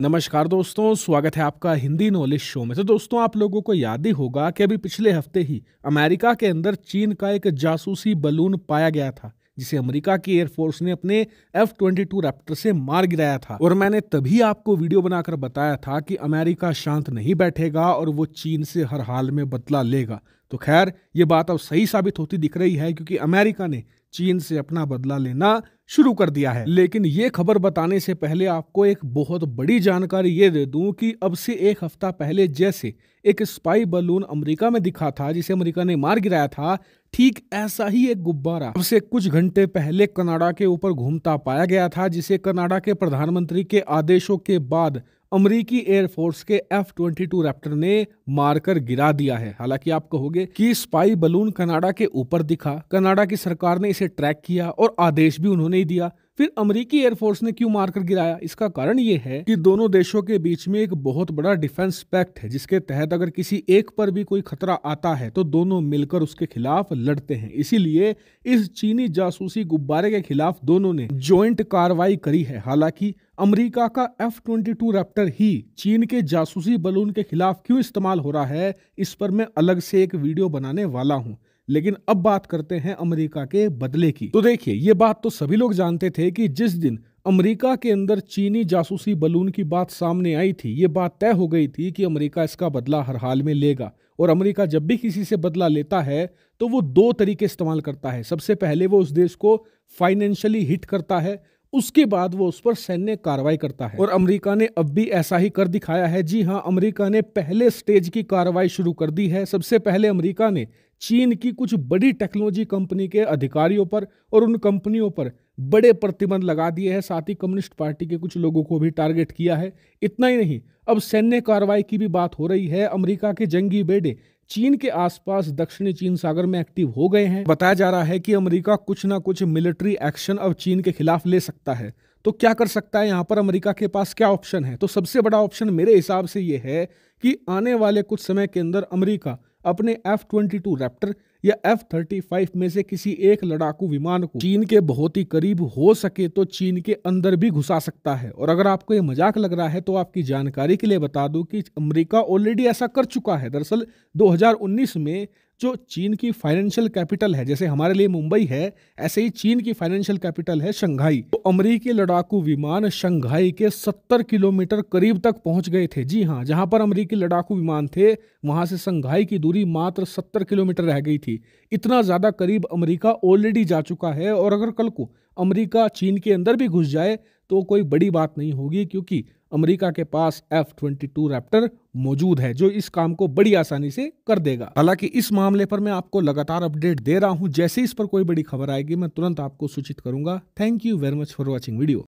नमस्कार दोस्तों, स्वागत है आपका हिंदी नॉलेज शो में। तो दोस्तों, आप लोगों को याद ही होगा कि अभी पिछले हफ़्ते ही अमेरिका के अंदर चीन का एक जासूसी बलून पाया गया था, जिसे अमेरिका की एयरफोर्स ने अपने एफ़ ट्वेंटी टू रैप्टर से मार गिराया था। और मैंने तभी आपको वीडियो बनाकर बताया था कि अमेरिका शांत नहीं बैठेगा और वो चीन से हर हाल में बदला लेगा। तो खैर, ये बात अब सही साबित होती दिख रही है, क्योंकि अमेरिका ने चीन से अपना बदला लेना शुरू कर दिया है। लेकिन ये खबर बताने से पहले आपको एक बहुत बड़ी जानकारी ये दे दूँ कि अब से एक हफ़्ता पहले जैसे एक स्पाई बलून अमेरिका में दिखा था, जिसे अमेरिका ने मार गिराया था, ठीक ऐसा ही एक गुब्बारा। अब से कुछ घंटे पहले कनाडा के ऊपर घूमता पाया गया था, जिसे कनाडा के प्रधानमंत्री के आदेशों के बाद अमरीकी एयरफोर्स के एफ़ ट्वेंटी टू रैप्टर ने मारकर गिरा दिया है। हालाँकि आप कहोगे कि स्पाई बलून कनाडा के ऊपर दिखा। कनाडा की सरकार ने इसे ट्रैक किया और आदेश भी उन्होंने ही दिया। फिर अमेरिकी एयरफोर्स ने क्यों मारकर गिराया? इसका कारण ये है कि दोनों देशों के बीच में एक बहुत बड़ा डिफेंस पैक्ट है, जिसके तहत अगर किसी एक पर भी कोई खतरा आता है तो दोनों मिलकर उसके खिलाफ लड़ते हैं। इसीलिए इस चीनी जासूसी गुब्बारे के खिलाफ दोनों ने ज्वाइंट कार्रवाई करी है। हालाँकि अमेरिका का एफ़ ट्वेंटी टू रैप्टर ही चीन के जासूसी बलून के खिलाफ क्यों इस्तेमाल हो रहा है, इस पर मैं अलग से एक वीडियो बनाने वाला हूँ। लेकिन अब बात करते हैं अमेरिका के बदले की। तो देखिए, ये बात तो सभी लोग जानते थे कि जिस दिन अमेरिका के अंदर चीनी जासूसी बलून की बात सामने आई थी, ये बात तय हो गई थी कि अमेरिका इसका बदला हर हाल में लेगा। और अमेरिका जब भी किसी से बदला लेता है तो वो दो तरीके इस्तेमाल करता है। सबसे पहले वो उस देश को फाइनेंशियली हिट करता है उसके बाद वो उस पर सैन्य कार्रवाई करता है। और अमेरिका ने अब भी ऐसा ही कर दिखाया है। जी हाँ अमेरिका ने पहले स्टेज की कार्रवाई शुरू कर दी है। सबसे पहले अमेरिका ने चीन की कुछ बड़ी टेक्नोलॉजी कंपनी के अधिकारियों पर और उन कंपनियों पर बड़े प्रतिबंध लगा दिए हैं। साथ ही कम्युनिस्ट पार्टी के कुछ लोगों को भी टारगेट किया है। इतना ही नहीं, अब सैन्य कार्रवाई की भी बात हो रही है। अमेरिका के जंगी बेड़े चीन के आसपास दक्षिणी चीन सागर में एक्टिव हो गए हैं। बताया जा रहा है कि अमेरिका कुछ ना कुछ मिलिट्री एक्शन अब चीन के खिलाफ ले सकता है। तो क्या कर सकता है? यहाँ पर अमेरिका के पास क्या ऑप्शन है? तो सबसे बड़ा ऑप्शन मेरे हिसाब से ये है कि आने वाले कुछ समय के अंदर अमेरिका अपने एफ़ ट्वेंटी टू रैप्टर या एफ़ थर्टी फाइव में से किसी एक लड़ाकू विमान को चीन के बहुत ही करीब हो सके तो चीन के अंदर भी घुसा सकता है। और अगर आपको ये मज़ाक लग रहा है तो आपकी जानकारी के लिए बता दूँ कि अमेरिका ऑलरेडी ऐसा कर चुका है। दरअसल 2019 में जो चीन की फाइनेंशियल कैपिटल है, जैसे हमारे लिए मुंबई है, ऐसे ही चीन की फाइनेंशियल कैपिटल है शंघाई। तो अमरीकी लड़ाकू विमान शंघाई के 70 किलोमीटर करीब तक पहुँच गए थे। जी हाँ जहाँ पर अमरीकी लड़ाकू विमान थे, वहाँ से शंघाई की दूरी मात्र 70 किलोमीटर रह गई थी। इतना ज़्यादा करीब अमरीका ऑलरेडी जा चुका है और अगर कल को अमरीका चीन के अंदर भी घुस जाए तो कोई बड़ी बात नहीं होगी क्योंकि अमेरिका के पास एफ़ ट्वेंटी टू रैप्टर मौजूद है, जो इस काम को बड़ी आसानी से कर देगा। हालाँकि इस मामले पर मैं आपको लगातार अपडेट दे रहा हूँ, जैसे इस पर कोई बड़ी खबर आएगी, मैं तुरंत आपको सूचित करूँगा। Thank you very much for watching video